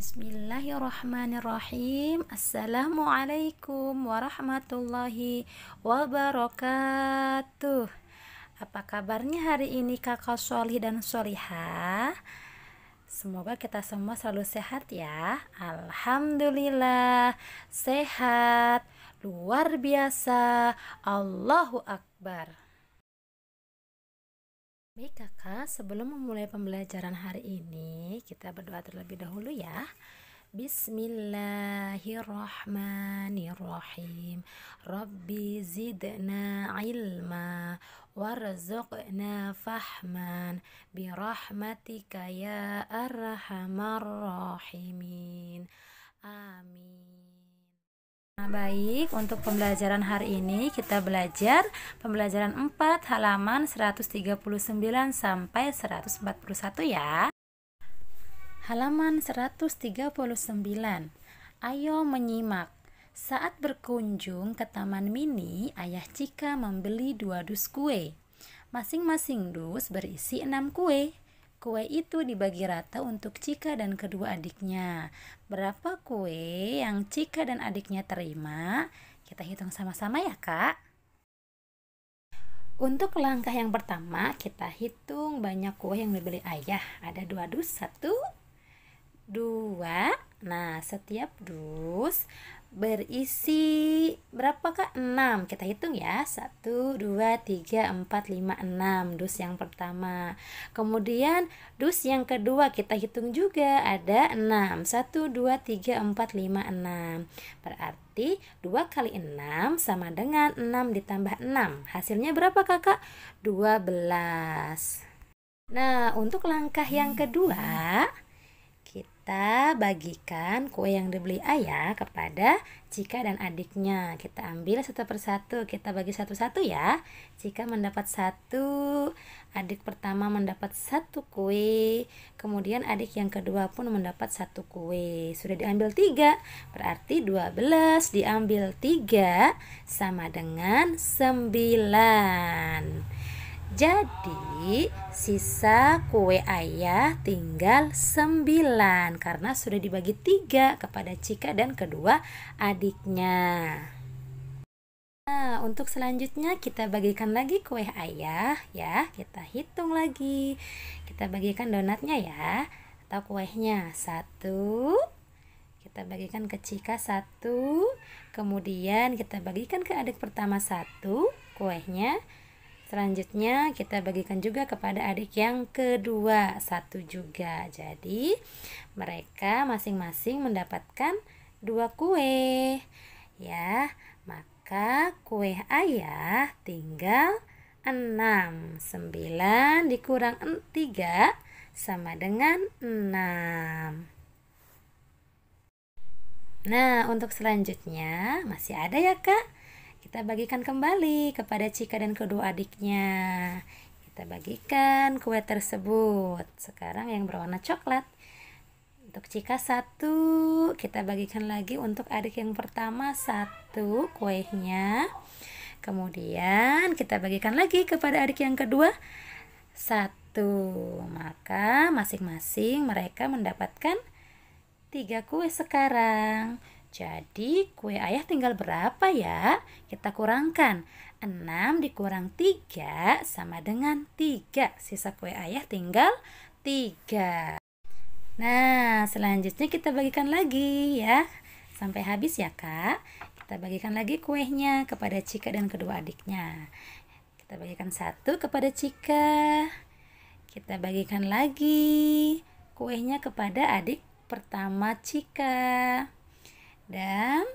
Bismillahirrahmanirrahim. Assalamualaikum warahmatullahi wabarakatuh. Apa kabarnya hari ini kakak Solih dan Solihah? Semoga kita semua selalu sehat ya. Alhamdulillah Sehat. Luar biasa. Allahu Akbar Baik kakak, sebelum memulai pembelajaran hari ini, kita berdoa terlebih dahulu ya. Bismillahirrahmanirrahim. Rabbi zidna ilma warzuqna fahman birahmatika ya arhamar rahimin. Amin. Baik, untuk pembelajaran hari ini kita belajar pembelajaran 4 halaman 139 sampai 141 ya. Halaman 139. Ayo menyimak. Saat berkunjung ke Taman Mini, Ayah Cika membeli dua dus kue. Masing-masing dus berisi enam kue. Kue itu dibagi rata untuk Cika dan kedua adiknya. Berapa kue yang Cika dan adiknya terima? Kita hitung sama-sama ya, Kak. Untuk langkah yang pertama, kita hitung banyak kue yang dibeli ayah. Ada dua dus, satu, dua. Nah, setiap dus berisi berapa kak? 6 kita hitung ya. 1, 2, 3, 4, 5, 6 dus yang pertama. Kemudian dus yang kedua kita hitung juga. Ada 6 1, 2, 3, 4, 5, 6 berarti 2 kali 6 sama dengan 6 ditambah 6 hasilnya berapa kakak? 12 nah untuk langkah yang kedua kita bagikan kue yang dibeli ayah kepada Cika dan adiknya. Kita ambil satu persatu, kita bagi satu-satu ya. Cika mendapat satu, adik pertama mendapat satu kue, kemudian adik yang kedua pun mendapat satu kue. Sudah diambil tiga, berarti 12 diambil tiga sama dengan sembilan. Jadi sisa kue ayah tinggal 9 karena sudah dibagi tiga kepada Cika dan kedua adiknya. Nah, untuk selanjutnya kita bagikan lagi kue ayah ya. Kita hitung lagi. Kita bagikan donatnya ya atau kuenya. Satu. Kita bagikan ke Cika satu. Kemudian kita bagikan ke adik pertama satu kuenya Selanjutnya kita bagikan juga kepada adik yang kedua satu juga. Jadi mereka masing-masing mendapatkan dua kue. Ya, maka kue ayah tinggal 6. 9 dikurang 3 sama dengan 6. Nah, untuk selanjutnya masih ada ya, Kak? Kita bagikan kembali kepada Cika dan kedua adiknya. Kita bagikan kue tersebut. Sekarang yang berwarna coklat. Untuk Cika satu, kita bagikan lagi untuk adik yang pertama satu kuenya. Kemudian kita bagikan lagi kepada adik yang kedua satu. Maka masing-masing mereka mendapatkan tiga kue sekarang. Jadi kue ayah tinggal berapa ya? Kita kurangkan. 6 dikurang 3 sama dengan 3. Sisa kue ayah tinggal 3. Nah, selanjutnya kita bagikan lagi ya. Sampai habis ya, Kak. Kita bagikan lagi kuenya kepada Cika dan kedua adiknya. Kita bagikan satu kepada Cika. Kita bagikan lagi kuenya kepada adik pertama Cika dan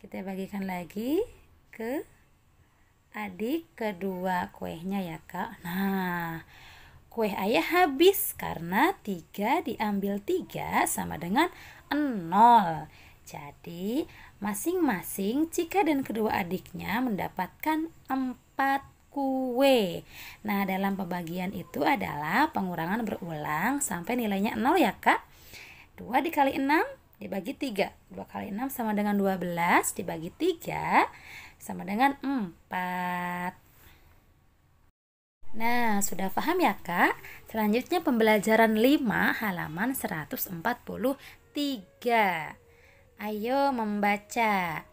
kita bagikan lagi ke adik kedua kuenya ya kak nah kue ayah habis karena tiga diambil tiga sama dengan nol jadi masing-masing Cika dan kedua adiknya mendapatkan empat kue. Nah, dalam pembagian itu adalah pengurangan berulang sampai nilainya 0 ya, Kak. 2 dikali 6 dibagi 3 2 kali 6 sama dengan 12 dibagi 3 sama dengan 4 Nah, sudah paham ya kak? Selanjutnya pembelajaran 5 halaman 143 Ayo membaca.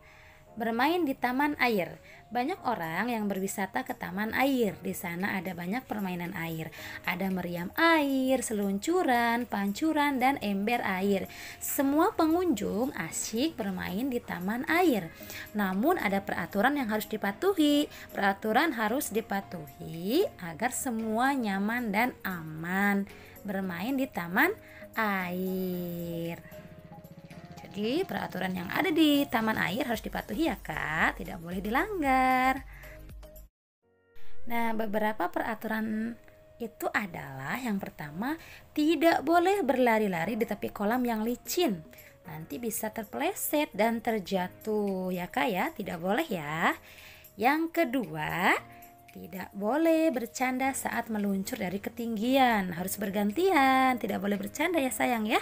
Bermain di taman air banyak orang yang berwisata ke taman air. Di sana ada banyak permainan air. Ada meriam air, seluncuran, pancuran, dan ember air. Semua pengunjung asyik bermain di taman air. Namun ada peraturan yang harus dipatuhi. Peraturan harus dipatuhi agar semua nyaman dan aman bermain di taman air. Jadi peraturan yang ada di taman air harus dipatuhi ya kak, tidak boleh dilanggar. Nah beberapa peraturan itu adalah yang pertama tidak boleh berlari-lari di tepi kolam yang licin. Nanti bisa terpeleset dan terjatuh ya kak ya. Tidak boleh ya. Yang kedua tidak boleh bercanda saat meluncur dari ketinggian. Harus bergantian. Tidak boleh bercanda ya sayang ya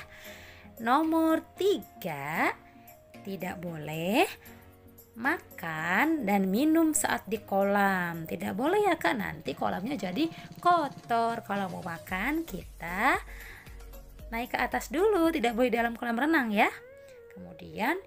Nomor tiga, tidak boleh makan dan minum saat di kolam. Tidak boleh ya kak, nanti kolamnya jadi kotor. Kalau mau makan kita naik ke atas dulu, tidak boleh dalam kolam renang ya. Kemudian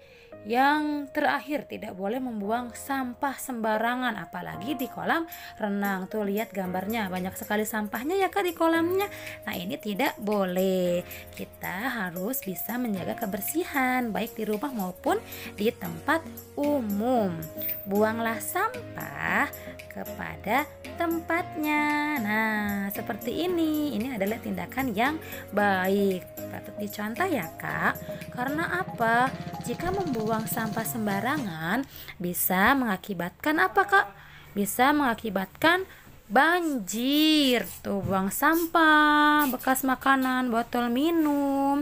yang terakhir, tidak boleh membuang sampah sembarangan apalagi di kolam renang. Tuh lihat gambarnya, banyak sekali sampahnya ya Kak di kolamnya. Nah, ini tidak boleh. Kita harus bisa menjaga kebersihan baik di rumah maupun di tempat umum. Buanglah sampah kepada tempatnya. Nah, seperti ini. Ini adalah tindakan yang baik. Patut dicontoh ya, Kak. Karena apa? Jika membuang membuang sampah sembarangan bisa mengakibatkan apa kak? Bisa mengakibatkan banjir. Tuh buang sampah bekas makanan botol minum.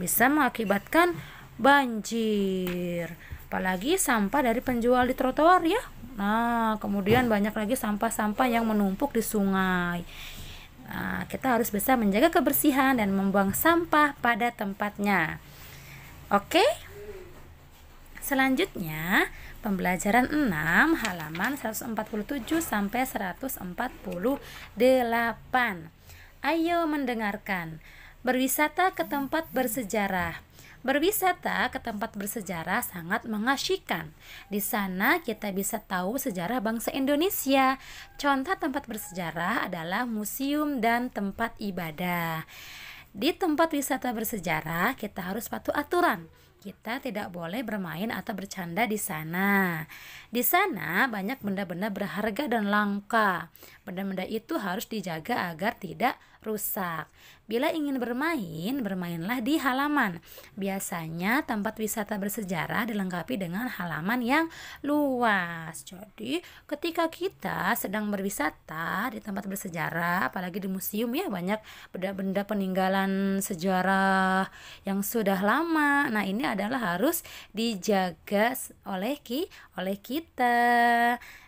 Bisa mengakibatkan banjir. Apalagi sampah dari penjual di trotoar ya. Nah kemudian banyak lagi sampah-sampah yang menumpuk di sungai. Nah, kita harus bisa menjaga kebersihan dan membuang sampah pada tempatnya. Oke? okay? Selanjutnya, pembelajaran 6 halaman 147 sampai 148. Ayo mendengarkan. Berwisata ke tempat bersejarah. Berwisata ke tempat bersejarah sangat mengasyikkan. Di sana kita bisa tahu sejarah bangsa Indonesia. Contoh tempat bersejarah adalah museum dan tempat ibadah. Di tempat wisata bersejarah, kita harus patuh aturan kita tidak boleh bermain atau bercanda di sana. Di sana banyak benda-benda berharga dan langka. Benda-benda itu harus dijaga agar tidak rusak. Bila ingin bermain, bermainlah di halaman. Biasanya tempat wisata bersejarah dilengkapi dengan halaman yang luas. Jadi, ketika kita sedang berwisata di tempat bersejarah, apalagi di museum ya banyak benda-benda peninggalan sejarah yang sudah lama. Nah, ini adalah harus dijaga oleh ki oleh kita.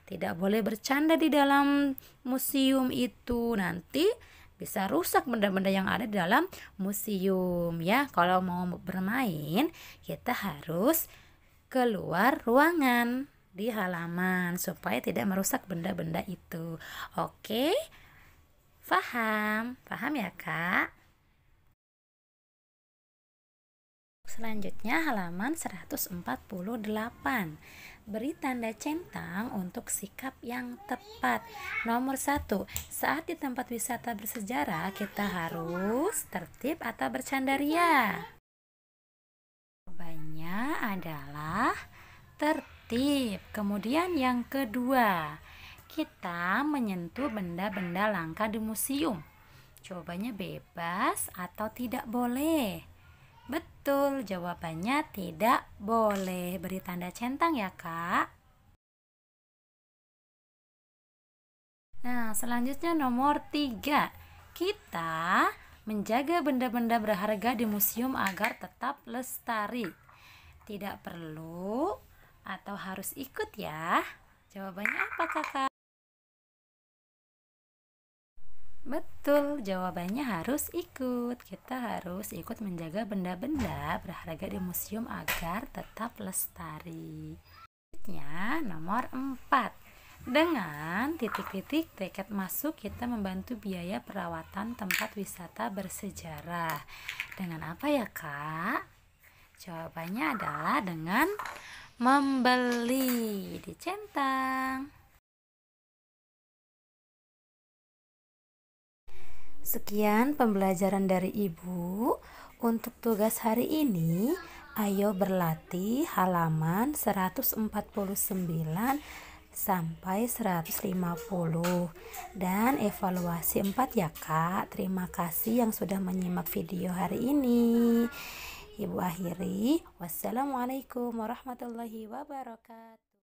Tidak boleh bercanda di dalam museum itu. Nanti bisa rusak benda-benda yang ada di dalam museum ya. Kalau mau bermain, kita harus keluar ruangan di halaman supaya tidak merusak benda-benda itu. Oke? Faham? Faham ya, Kak? Selanjutnya halaman 148 beri tanda centang untuk sikap yang tepat. Nomor satu, saat di tempat wisata bersejarah kita harus tertib atau bercanda ria. Jawabannya adalah tertib. Kemudian yang kedua, kita menyentuh benda-benda langka di museum. Jawabannya bebas atau tidak boleh. Betul, jawabannya tidak boleh. Beri tanda centang ya, Kak. Nah, selanjutnya nomor tiga. Kita menjaga benda-benda berharga di museum agar tetap lestari. Tidak perlu atau harus ikut ya. Jawabannya apa, Kakak? Betul, jawabannya harus ikut. Kita harus ikut menjaga benda-benda berharga di museum agar tetap lestari. Selanjutnya, nomor 4. Dengan titik-titik tiket masuk kita membantu biaya perawatan tempat wisata bersejarah. Dengan apa ya, Kak? Jawabannya adalah dengan membeli di centang. Sekian pembelajaran dari Ibu. Untuk tugas hari ini, ayo berlatih halaman 149 sampai 150 dan evaluasi 4 ya kak. Terima kasih yang sudah menyimak video hari ini. Ibu akhiri. Wassalamualaikum warahmatullahi wabarakatuh